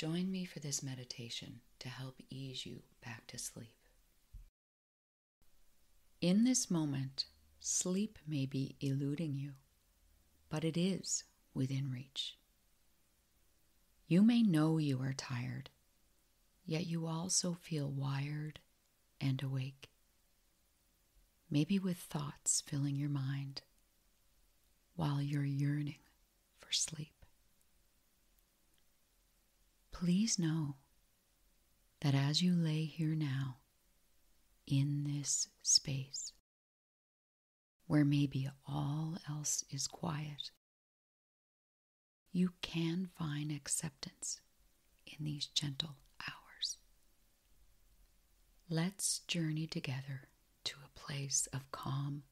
Join me for this meditation to help ease you back to sleep. In this moment, sleep may be eluding you, but it is within reach. You may know you are tired, yet you also feel wired and awake, maybe with thoughts filling your mind while you're yearning for sleep. Please know that as you lay here now, in this space, where maybe all else is quiet, you can find acceptance in these gentle hours. Let's journey together to a place of calm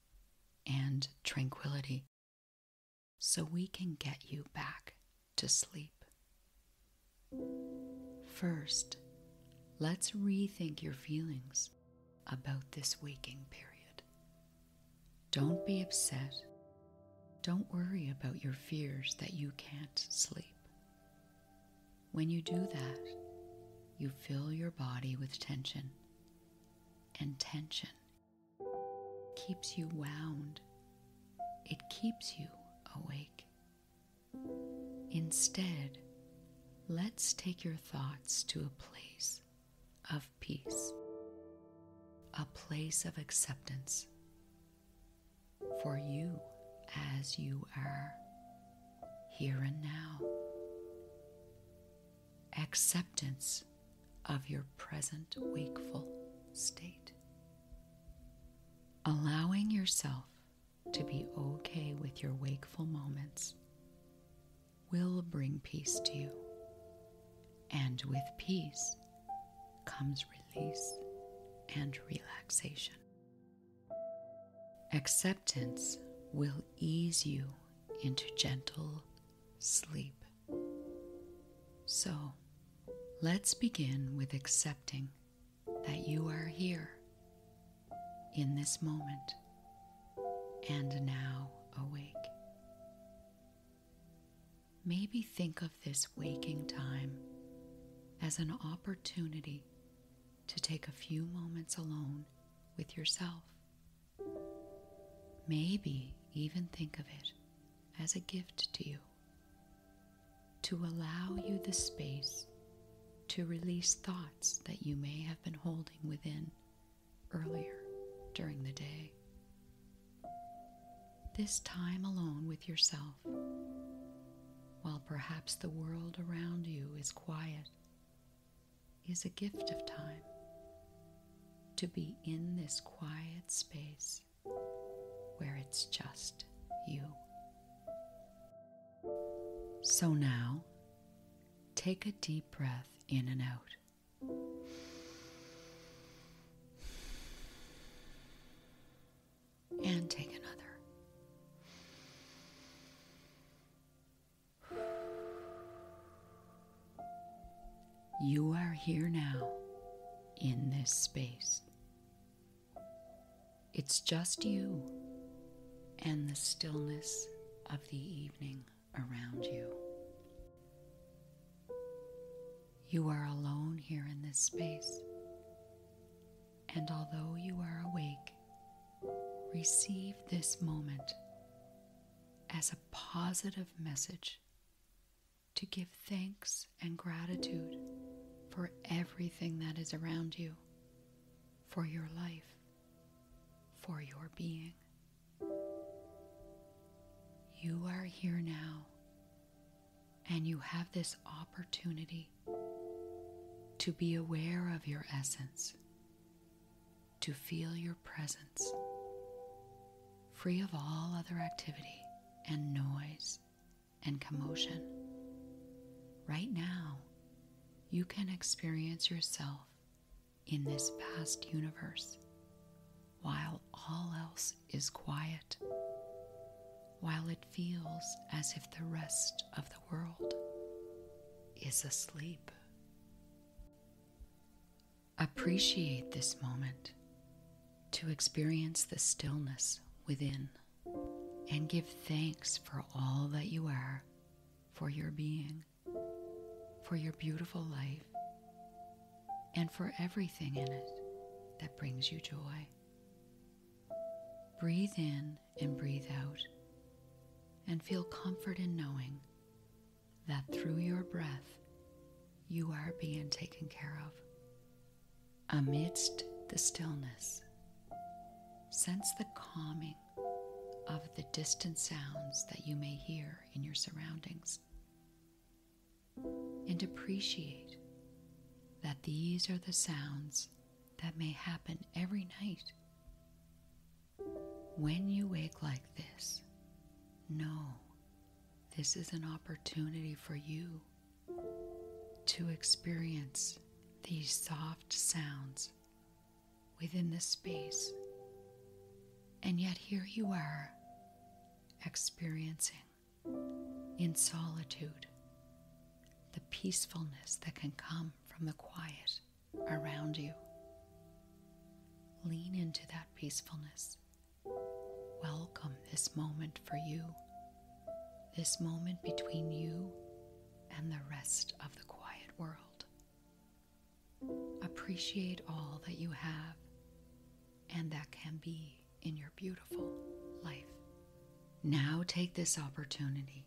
and tranquility so we can get you back to sleep. First, let's rethink your feelings about this waking period. Don't be upset. Don't worry about your fears that you can't sleep. When you do that, you fill your body with tension, and tension keeps you wound. It keeps you awake. Instead, let's take your thoughts to a place of peace, a place of acceptance for you as you are here and now. Acceptance of your present wakeful state. Allowing yourself to be okay with your wakeful moments will bring peace to you. And with peace comes release and relaxation. Acceptance will ease you into gentle sleep. So, let's begin with accepting that you are here in this moment and now awake. Maybe think of this waking time as an opportunity to take a few moments alone with yourself. Maybe even think of it as a gift to you, to allow you the space to release thoughts that you may have been holding within earlier during the day. This time alone with yourself, while perhaps the world around you is quiet, is a gift of time to be in this quiet space where it's just you. So now, take a deep breath in and out. And take another. You are here now in this space. It's just you and the stillness of the evening around you. You are alone here in this space, and although you are awake, receive this moment as a positive message to give thanks and gratitude for everything that is around you, for your life, for your being. You are here now, and you have this opportunity to be aware of your essence, to feel your presence, free of all other activity and noise and commotion. Right now, you can experience yourself in this vast universe while all else is quiet while it feels as if the rest of the world is asleep. Appreciate this moment to experience the stillness within and give thanks for all that you are, for your being, for your beautiful life and for everything in it that brings you joy. Breathe in and breathe out and feel comfort in knowing that through your breath you are being taken care of. Amidst the stillness, sense the calming of the distant sounds that you may hear in your surroundings. And appreciate that these are the sounds that may happen every night. When you wake like this, know this is an opportunity for you to experience these soft sounds within the space. And yet, here you are experiencing in solitude the peacefulness that can come from the quiet around you. Lean into that peacefulness. Welcome this moment for you, this moment between you and the rest of the quiet world. Appreciate all that you have and that can be in your beautiful life. Now take this opportunity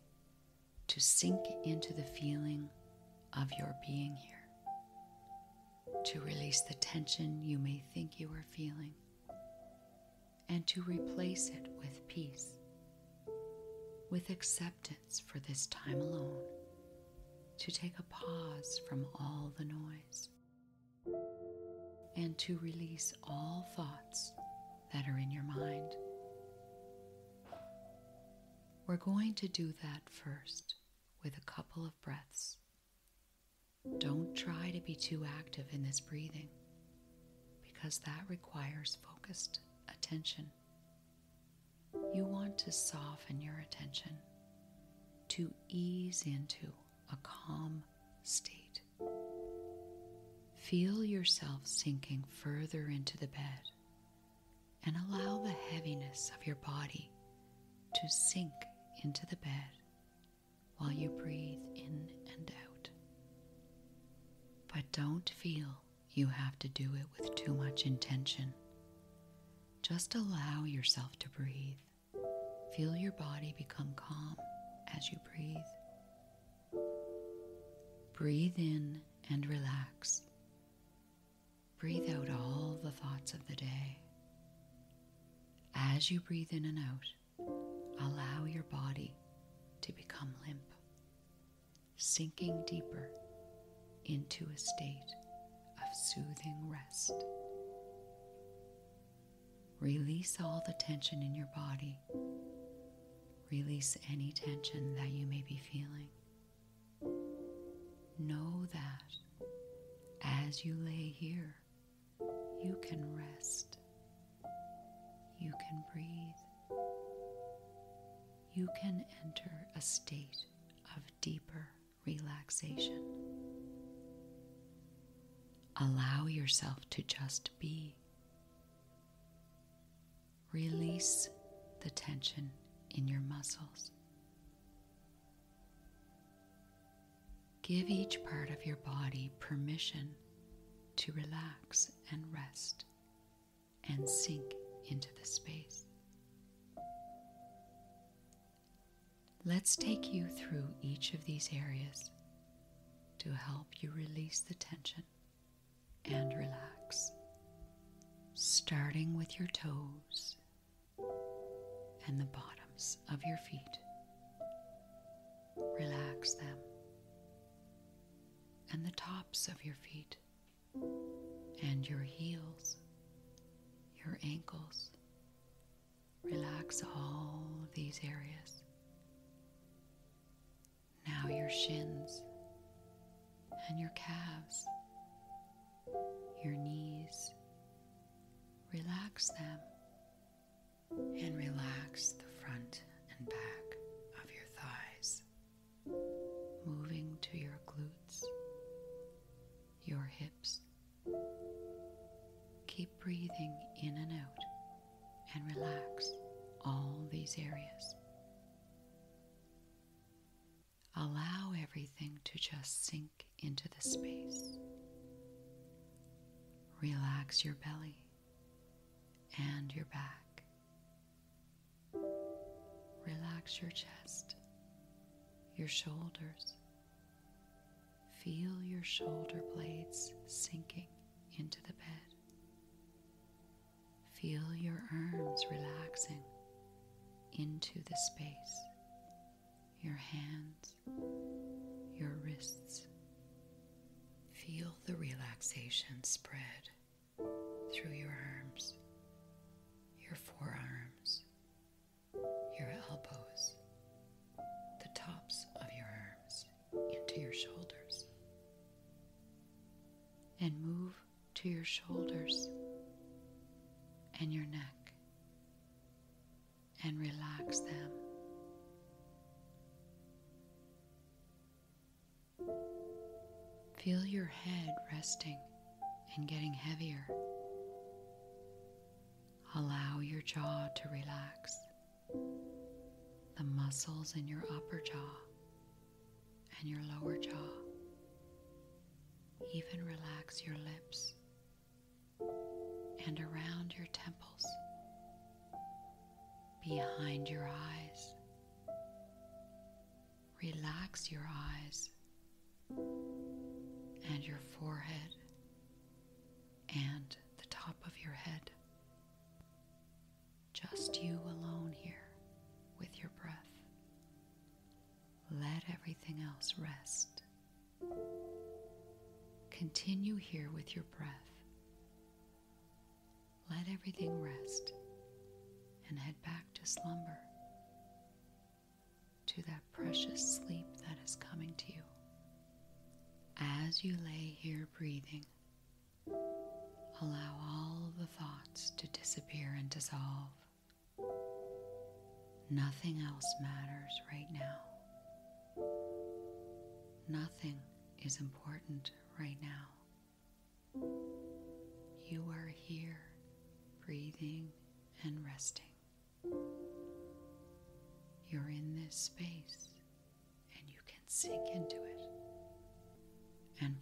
to sink into the feeling of your being here to release the tension you may think you are feeling, and to replace it with peace, with acceptance for this time alone, to take a pause from all the noise, and to release all thoughts that are in your mind. We're going to do that first with a couple of breaths don't try to be too active in this breathing because that requires focused attention. You want to soften your attention to ease into a calm state. Feel yourself sinking further into the bed and allow the heaviness of your body to sink into the bed while you breathe in and out. But don't feel you have to do it with too much intention. Just allow yourself to breathe. Feel your body become calm as you breathe. Breathe in and relax. Breathe out all the thoughts of the day. As you breathe in and out, allow your body to become limp, sinking deeper into a state of soothing rest. Release all the tension in your body. Release any tension that you may be feeling. Know that as you lay here, you can rest. You can breathe. You can enter a state of deeper relaxation. Allow yourself to just be. Release the tension in your muscles. Give each part of your body permission to relax and rest and sink into the space. Let's take you through each of these areas to help you release the tension and relax, starting with your toes and the bottoms of your feet. Relax them and the tops of your feet and your heels, your ankles. Relax all these areas. Now your shins and your calves your knees. Relax them and relax the front and back of your thighs, moving to your glutes, your hips. Keep breathing in and out and relax all these areas. Allow everything to just sink into the space. Relax your belly and your back. Relax your chest, your shoulders. Feel your shoulder blades sinking into the bed. Feel your arms relaxing into the space, your hands, your wrists. Feel the relaxation spread through your arms, your forearms, your elbows, the tops of your arms into your shoulders. And move to your shoulders and your neck and relax them. Feel your head resting and getting heavier. Allow your jaw to relax, the muscles in your upper jaw and your lower jaw. Even relax your lips and around your temples, behind your eyes. Relax your eyes and your forehead and the top of your head. Just you alone here with your breath. Let everything else rest. Continue here with your breath. Let everything rest and head back to slumber, to that precious sleep that is coming to you. As you lay here breathing, allow all the thoughts to disappear and dissolve. Nothing else matters right now. Nothing is important right now. You are here, breathing and resting. You're in this space and you can sink into it and